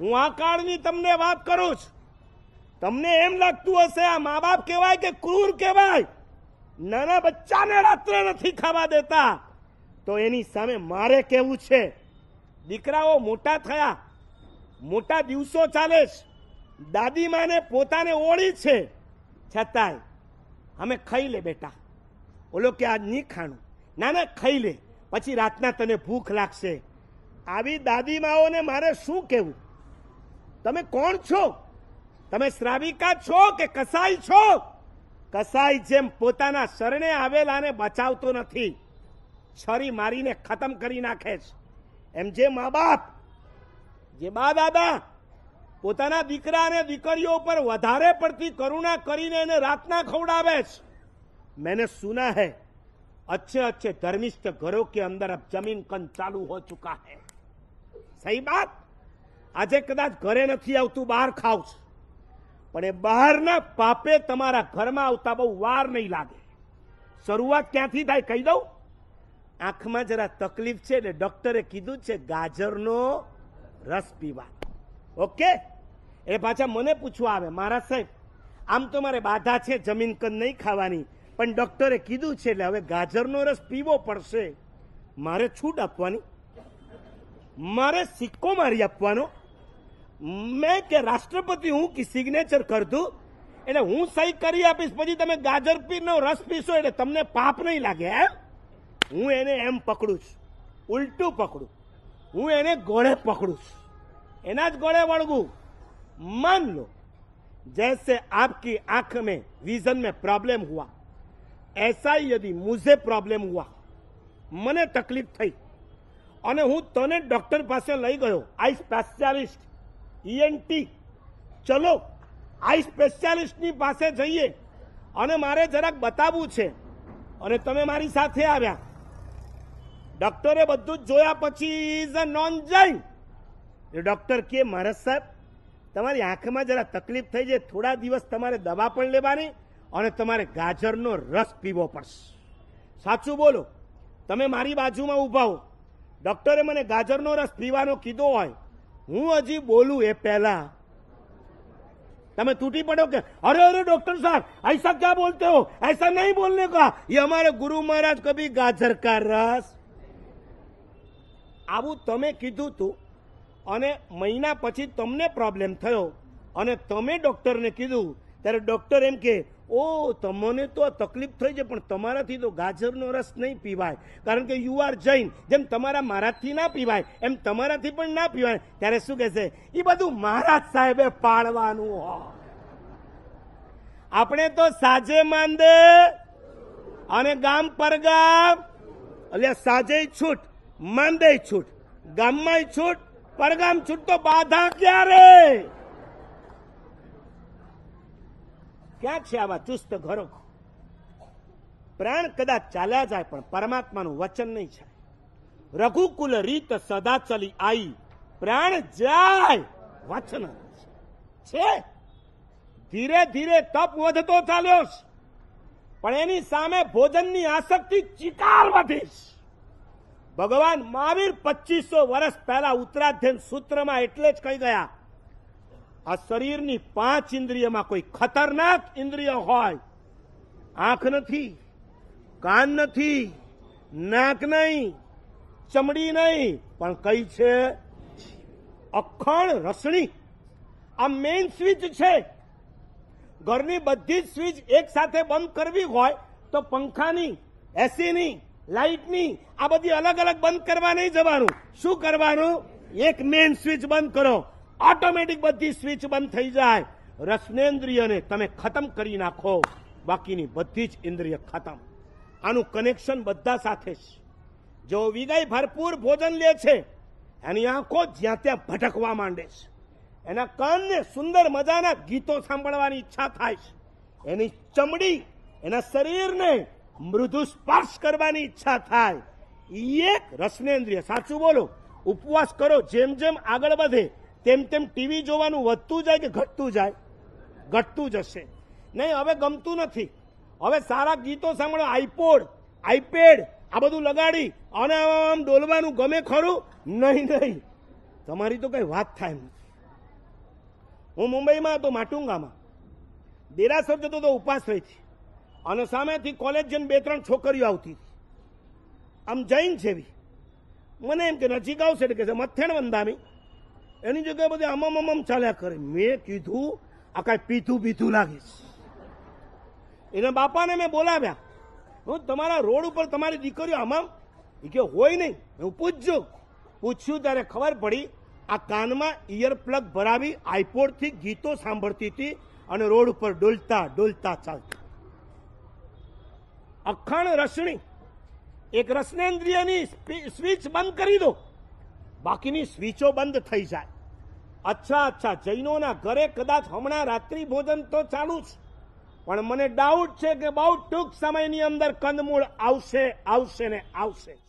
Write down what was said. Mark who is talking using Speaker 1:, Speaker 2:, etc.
Speaker 1: હું આ કાળની તમને વાત કરું છું. તમને એમ લાગતું હશે, આ મા બાપ કહેવાય કે ક્રૂર કહેવાય. નાના બચ્ચાને રાત્રે નથી ખાવા દેતા. તો એની સામે મારે કેવું છે, દીકરાઓ મોટા થયા, મોટા દિવસો ચાલે છે. દાદીમાને પોતાને ઓળી છે. છતાંય, અમે ખાઈ લે બેટા. ઓલો કે, આજ નહીં ખાણું. ના ના, ખાઈ લે. પછી રાતના તને ભૂખ લાગશે. આવી દાદીમાઓને મારે શું કહેવું? તમે કોણ છો તમે શ્રાવિકા છો કે કસાઈ છો કસાઈ જેમ પોતાના શરણે આવેલાને બચાવતો નથી છરી મારીને ખતમ કરી નાખે છે એમ જે મા બાપ જે બા દાદા પોતાના દીકરા અને દીકરીઓ પર વધારે પડતી કરુણા કરીને એને રાતના ખવડાવે છે मैंने सुना है अच्छे अच्छे धर्मिष्ठ घरों के अंदर अब जमीन कन चालू हो चुका है સહી બાત આજે કદાચ ઘરે નથી આવતું, બહાર ખાવ છું. પણ એ બહારના પાપે તમારા ઘરમાં આવતા બહુ વાર નહીં લાગે. શરૂઆત ક્યાંથી થાય કહી દઉં? આંખમાં જરા તકલીફ છે એટલે ડોક્ટરે કીધું છે ગાજરનો રસ પીવા ઓકે? એ પાછા મને પૂછવા આવે, મારા સાહેબ, આમ તો મારે બાધા છે, જમીન કદ નહીં ખાવાની. પણ ડોક્ટરે કીધું છે એટલે હવે ગાજરનો રસ પીવો પડશે. મારે છૂટ આપવાની. મારે સિક્કો મારી આપવાનો. મેં કે રાષ્ટ્રપતિ હું કે સિગ્નેચર કર દઉં એટલે હું સહી કરી આપીશ પછી તમે ગાજર પીનો રસ પીશો એટલે તમને પાપ નહીં લાગે એમ હું એને એમ પકડું છું ઉલટું પકડું હું એને ગોળે પકડું છું એના જ ગોળે વળગું मान लो जैसे आपकी आंख में विजन में प्रॉब्लम हुआ ऐसा ही यदि मुझे प्रॉब्लम हुआ મને તકલીફ થઈ અને હું તને ડોક્ટર પાસે લઈ ગયો આઈ સ્પેશિયાલિસ્ટ ઈએનટી ચલો, આઈ સ્પેશિયાલિસ્ટની પાસે જઈએ અને મારે જરાક બતાવવું છે. અને તમે મારી સાથે આવ્યા. ડોક્ટરે બધું જ જોયા પછી is a non Jain doctor કે, મહારાજ સાહેબ, તમારી આંખમાં જરા તકલીફ થઈ જાય, થોડા દિવસ તમારે દવા પણ લેવાની અને તમારે ગાજરનો રસ પીવો પડશે. સાચું બોલો, તમે મારી બાજુમાં ઊભા હો. ડોક્ટરે મને ગાજરનો રસ પીવાનો કીધો હોય હું હજી બોલું એ પહેલા તમે તૂટી પડો કે અરે અરે डॉक्टर साहब ऐसा क्या बोलते हो ऐसा नहीं बोलने का ये हमारे गुरु महाराज कभी गाजर का रस આવું તમે કીધું તું અને મહિના પછી તમને પ્રોબ્લેમ થયો અને તમે ડોક્ટરને કીધું ત્યારે ડોક્ટર એમ કે ઓ, તમને તો તકલીફ થઈ છે પણ તમારાથી તો ગાજરનો રસ નહીં પીવાય. કારણ કે યુ આર જૈન. જેમ તમારા મારાથી ના પીવાય, એમ તમારાથી પણ ના પીવાય. ત્યારે શું કહેશે? એ બધું મહારાજ સાહેબે પાડવાનું આપણે તો સાજે માંદે અને ગામ પરગામ એટલે સાજે છૂટ માંદે છૂટ. ગામમાં છૂટ પરગામ છૂટ તો બાધા ક્યારે? ક્યાં છે આવા ચુસ્ત ઘરો? પ્રાણ કદાચ ચાલ્યા જાય, પણ પરમાત્માનું વચન નહીં છે. રઘુકુલ રીત સદા ચલી આઈ, પ્રાણ જાય, વચન છે. ધીરે ધીરે તપ વધતો ચાલ્યો છે. પણ એની સામે ભોજનની આસક્તિ ચિકાર વધી ભગવાન મહાવીર પચીસો વર્ષ પહેલા ઉત્તરાધ્યન સૂત્રમાં એટલે જ કહી ગયા આ શરીરની પાંચ ઇન્દ્રિયમાં કોઈ ખતરનાક ઇન્દ્રિય હોય, આંખ નથી, કાન નથી, નાક નહીં, ચમડી નહીં, પણ કઈ છે? અખણ રસણી. આ મેઇન સ્વિચ છે. ઘરની બધી જ સ્વિચ એક સાથે બંધ કરવી હોય તો પંખાની એસીની લાઇટની આ બધી અલગ અલગ બંધ કરવા નહીં જવાનું. શું કરવાનું? એક મેઇન સ્વિચ બંધ કરો. ઓટોમેટિક બધી સ્વિચ બંધ થઈ જાય. રસનેન્દ્રિયને તમે ખતમ કરી નાખો. બાકીની બધી જ ઇન્દ્રિય ખતમ. આનું કનેક્શન બધા સાથે છે જો વિગય ભરપૂર ભોજન લે છે, એની આંખો જ્યાં ત્યાં ભટકવા માંડે છે. એના કાનને સુંદર મજાના ગીતો સાંભળવાની ઈચ્છા થાય છે. એની ચમડી, એના શરીરને મૃદુ સ્પર્શ કરવાની ઈચ્છા થાય. એ એક રસનેન્દ્રિય. સાચું બોલો, ઉપવાસ કરો, જેમ જેમ આગળ વધે તેમ તેમ ટીવી જોવાનું વધતું જાય કે ઘટતું જાય? ઘટતું જશે. નહીં, હવે ગમતું નથી. હવે સારા ગીતો સાંભળો, આઈપોડ, આઈપેડ, આ બધું લગાડી, અને આમ ડોલવાનું ગમે ખરું? નહીં નહીં. તમારી તો કઈ વાત થાય નથી હું મુંબઈમાં હતો, માટુંગામાં. દેરાસર જતો તો ઉપાસ રહીથી અને સામેથી કોલેજ જઈને બે, ત્રણ છોકરીઓ આવતી આમ જૈન છેવી મને એમ કે નજીક આવશે એટલે કે મથેણ વંદામી એની જગ્યાએ બધી આમમ આમમ ચાલ્યા કરે. મેં કીધું, આ કાંઈ પીધું પીધું લાગીશ એના બાપાને મેં બોલાવ્યા. હું તમારા રોડ ઉપર તમારી દીકરીઓ આમામ એ કે હોય નહીં. હું પૂછજો. પૂછ્યું ત્યારે ખબર પડી, આ કાનમાં ઇયરપ્લગ ભરાવી આઈપોડથી ગીતો સાંભળતી હતી અને રોડ ઉપર ડોલતા ડોલતા ચાલતી. અખાણ રસણી, એક રસનેન્દ્રિયની સ્વિચ બંધ કરી દો. બાકીની સ્વિચો બંધ થઈ જાય અચ્છા અચ્છા, જૈનોના ઘરે કદાચ હમણાં રાત્રિ ભોજન તો ચાલુ છે પણ મને ડાઉટ છે કે બહુ ટૂંક સમયની અંદર કંદમૂળ આવશે આવશે ને આવશે જ.